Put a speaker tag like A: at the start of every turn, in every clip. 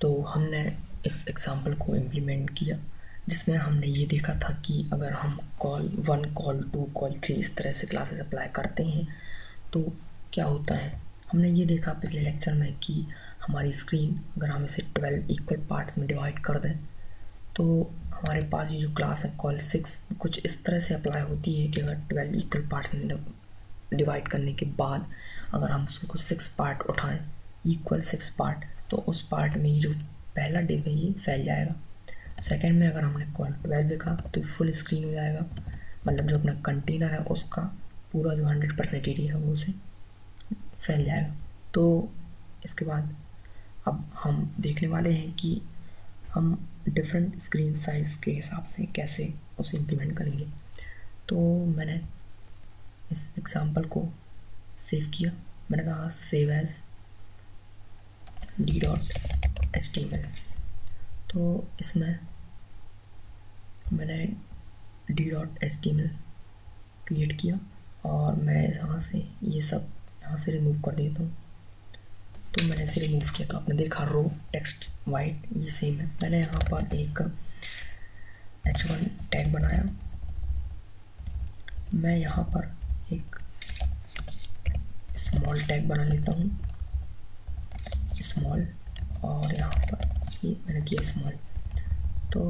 A: तो हमने इस एग्ज़ाम्पल को इम्प्लीमेंट किया, जिसमें हमने ये देखा था कि अगर हम col one col two col three इस तरह से क्लासेस अप्लाई करते हैं तो क्या होता है? हमने ये देखा पिछले लेक्चर में कि हमारी स्क्रीन अगर हम इसे ट्वेल्व इक्वल पार्ट्स में डिवाइड कर दें तो हमारे पास ये जो क्लास है कॉल सिक्स कुछ इस तरह से अप्लाई होती है कि अगर ट्वेल्व इक्वल पार्ट्स में डिवाइड करने के बाद अगर हम उसके कुछ सिक्स पार्ट उठाएँ इक्वल सिक्स पार्ट तो उस पार्ट में ये जो पहला डिप है ये फैल जाएगा। सेकेंड में अगर हमने कॉल ट्वेल्व लिखा तो फुल स्क्रीन हो जाएगा। मतलब जो अपना कंटेनर है, उसका पूरा जो हंड्रेड परसेंट एरिया है, वो उसे फैल जाएगा। तो इसके बाद अब हम देखने वाले हैं कि हम डिफरेंट स्क्रीन साइज़ के हिसाब से कैसे उसे इम्प्लीमेंट करेंगे। तो मैंने इस एग्ज़ाम्पल को सेव किया। मैंने कहा save as D dot H T M तो इसमें मैंने D dot H T M create किया और मैं यहाँ से ये सब यहाँ से रिमूव कर देता हूँ। तो मैंने इसे रिमूव किया तो आपने देखा रो टेक्स्ट वाइट ये सेम है। मैंने यहाँ पर एक एच वन टैग बनाया। मैं यहाँ पर एक स्मॉल टैग बना लेता हूँ। स्मॉल और यहाँ पर ये मैंने किया स्मॉल तो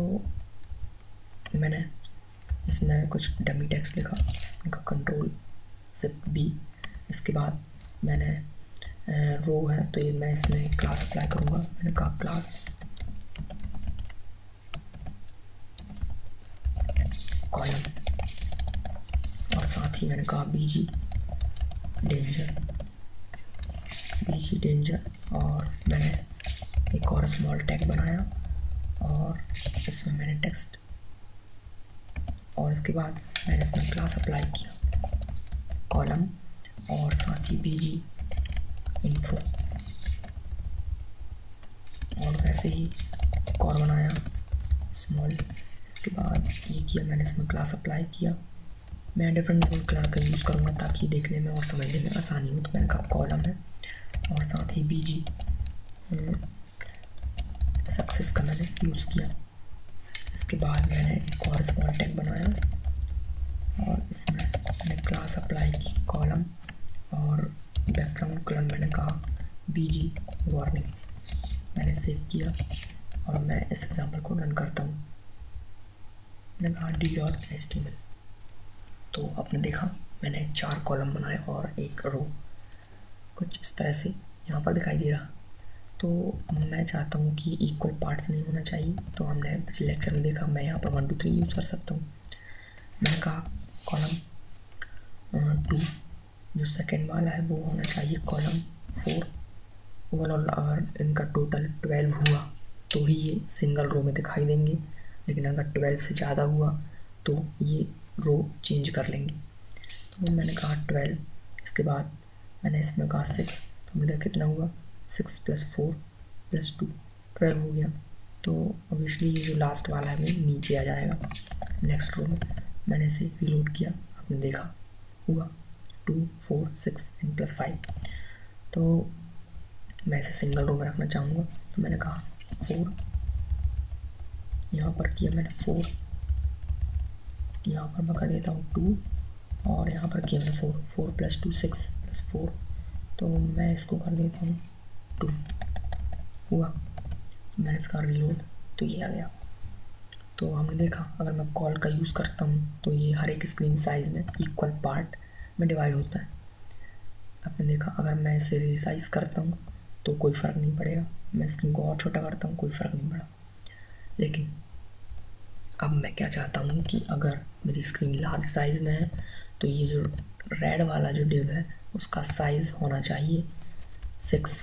A: मैंने इसमें कुछ डमी टैक्स लिखा इनका कंट्रोल सिर्फ़ बी इसके बाद मैंने रो है तो ये मैं इसमें क्लास अप्लाई करूँगा। मैंने कहा क्लास कॉलम और साथ ही मैंने कहा बीजी डेंजर बीजी डेंजर और मैंने एक और स्मॉल टैग बनाया और इसमें मैंने टेक्स्ट और इसके बाद मैंने इसमें क्लास अप्लाई किया। कॉलम और साथ ही बीजी इन्फो और वैसे ही एक और बनाया स्मॉल इसके बाद ये किया मैंने इसमें क्लास अप्लाई किया। मैं डिफरेंट डिफरेंट कलर का यूज़ करूँगा ताकि देखने में और समझने में आसानी हो। तो मैंने कहा कॉलम है। और साथ ही बीजी सक्सेस का मैंने यूज़ किया। इसके बाद मैंने एक और स्मॉल टैग बनाया और इसमें मैंने क्लास अप्लाई की कॉलम और बैकग्राउंड कलर मैंने कहा बीजी वार्निंग मैंने सेव किया और मैं इस एग्जांपल को रन करता हूँ। मैंने कहा डी डॉट एस तो आपने देखा मैंने चार कॉलम बनाए और एक रो कुछ इस तरह से यहाँ पर दिखाई दे रहा। तो मैं चाहता हूँ कि इक्वल पार्ट्स नहीं होना चाहिए। तो हमने पिछले लेक्चर में देखा, मैं यहाँ पर वन टू थ्री यूज़ कर सकता हूँ। मैंने कहा कॉलम टू जो सेकेंड वाला है, वो होना चाहिए कॉलम फोर ओवरऑल अगर इनका टोटल ट्वेल्व हुआ तो ही ये सिंगल रो में दिखाई देंगे। लेकिन अगर ट्वेल्व से ज़्यादा हुआ तो ये रो चेंज कर लेंगे। तो मैंने कहा ट्वेल्व इसके बाद मैंने इसमें कहा सिक्स तो मुझे कितना हुआ? Six plus four plus two twelve हो गया। तो ऑब्वियसली ये जो लास्ट वाला है, वो नीचे आ जाएगा। नेक्स्ट रो में मैंने इसे रिलोड किया, आपने देखा। हुआ। Two four six and plus five तो मैं इसे सिंगल रो में रखना चाहूँगा। तो मैंने कहा फोर यहाँ पर किया मैंने फोर यहाँ पर मैं कर देता हूँ टू और यहाँ पर किया मैंने four four plus two six plus four तो मैं इसको कर देता हूँ टू हुआ। मैंने इसका रिलोड तो ये आ गया। तो हमने देखा, अगर मैं कॉल का यूज़ करता हूँ तो ये हर एक स्क्रीन साइज़ में इक्वल पार्ट में डिवाइड होता है। आपने देखा, अगर मैं इसे रिसाइज करता हूँ तो कोई फ़र्क नहीं पड़ेगा। मैं स्क्रीन को और छोटा करता हूँ, कोई फ़र्क नहीं पड़ा। लेकिन अब मैं क्या चाहता हूँ कि अगर मेरी स्क्रीन लार्ज साइज़ में है तो ये जो रेड वाला जो डिव है उसका साइज़ होना चाहिए सिक्स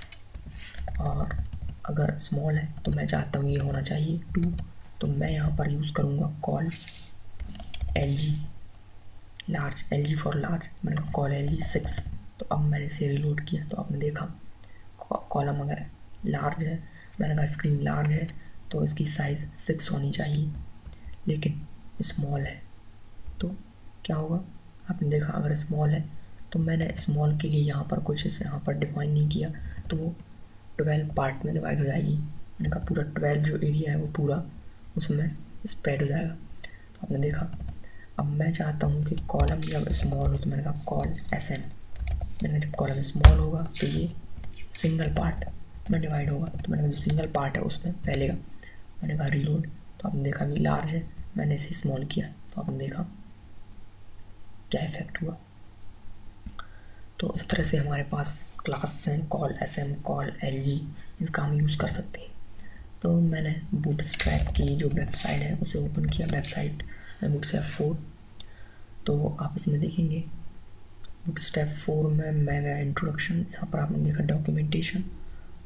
A: और अगर स्मॉल है तो मैं चाहता हूँ ये होना चाहिए टू तो मैं यहाँ पर यूज़ करूँगा col L G large L G for large मैंने कॉल एल जी सिक्स तो अब मैंने इसे रिलोड किया तो आपने देखा कॉलम अगर लार्ज है मैंने कहा स्क्रीन लार्ज है तो इसकी साइज़ सिक्स होनी चाहिए लेकिन स्मॉल है तो क्या होगा? आपने देखा अगर स्मॉल है तो मैंने स्मॉल के लिए यहाँ पर कुछ इसे यहाँ पर डिफाइन नहीं किया। तो वो ट्वेल्व पार्ट में डिवाइड हो जाएगी। मैंने कहा पूरा ट्वेल्व जो एरिया है वो पूरा उसमें स्प्रेड हो जाएगा। तो आपने देखा। अब मैं चाहता हूँ कि कॉलम जब स्मॉल हो तो मैंने कहा कॉल एस एम मैंने जब कॉलम स्मॉल होगा तो ये सिंगल पार्ट में डिवाइड होगा। तो मैंने जो सिंगल पार्ट है उसमें फैलेगा। मैंने कहा रीलोड तो आपने देखा अभी लार्ज है। मैंने इसे स्मॉल किया। तो आपने देखा क्या इफ़ेक्ट हुआ। तो इस तरह से हमारे पास क्लास हैं col S M col L G इसका हम यूज़ कर सकते हैं। तो मैंने बूट स्ट्रैप की जो वेबसाइट है, उसे ओपन किया। वेबसाइट बूट स्ट्रैप फोर तो आप इसमें देखेंगे। बूट स्टेप फोर में मैं गया इंट्रोडक्शन यहाँ पर आपने देखा डॉक्यूमेंटेशन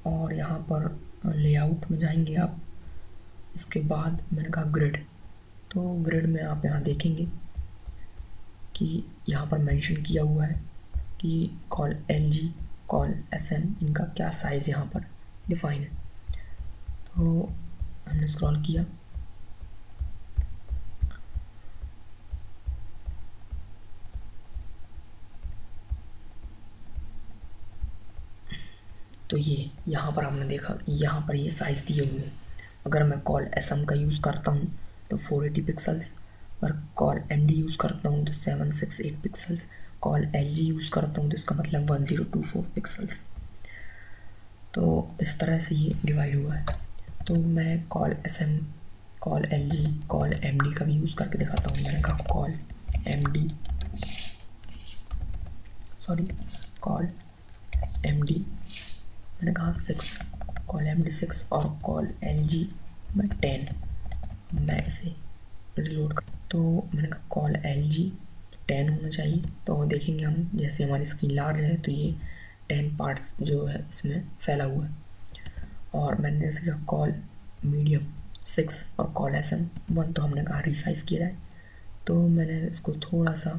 A: और यहाँ पर लेआउट में जाएँगे आप। इसके बाद मैंने कहा ग्रिड तो ग्रिड में आप यहाँ देखेंगे कि यहाँ पर मेंशन किया हुआ है। कि col L G col S M इनका क्या साइज़ यहाँ पर डिफाइन है। तो हमने स्क्रॉल किया। तो ये, यहाँ पर हमने देखा कि यहाँ पर ये साइज़ दिए हुए हैं। अगर मैं कॉल एस एम का यूज़ करता हूँ तो फोर एटी पिक्सल्स और कॉल एम डी यूज़ करता हूँ तो seven six eight pixels col L G use करता हूँ तो इसका मतलब one zero two four pixels तो इस तरह से ये डिवाइड हुआ है। तो मैं col S M col L G col M D का भी यूज़ करके दिखाता हूँ। मैंने कहा call M D sorry col M D मैंने कहा six col M D six और कॉल एल जी में टेन मैं इसे रिलोड कर तो मैंने कहा कॉल एल जी टेन होना चाहिए। तो देखेंगे हम, जैसे हमारी स्क्रीन लार्ज है तो ये टेन पार्ट्स जो है, इसमें फैला हुआ है। और मैंने जैसे कहा कॉल मीडियम सिक्स और कॉल एस एम वन तो हमने कहा रिसाइज किया है तो मैंने इसको थोड़ा सा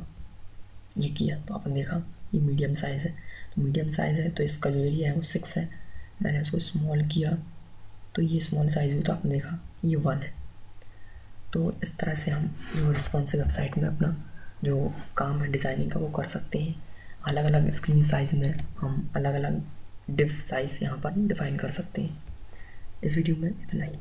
A: ये किया तो आपने देखा, ये मीडियम साइज़ है। तो मीडियम साइज़ है तो इसका जो एरिया है, वो सिक्स है। मैंने इसको स्मॉल किया तो ये स्मॉल साइज़ हुआ तो आपने देखा, ये वन है। तो इस तरह से हम जो रिस्पॉन्सिव वेबसाइट में अपना जो काम है डिज़ाइनिंग का वो कर सकते हैं। अलग अलग स्क्रीन साइज़ में हम अलग अलग डिफ साइज़ यहाँ पर डिफ़ाइन कर सकते हैं। इस वीडियो में इतना ही।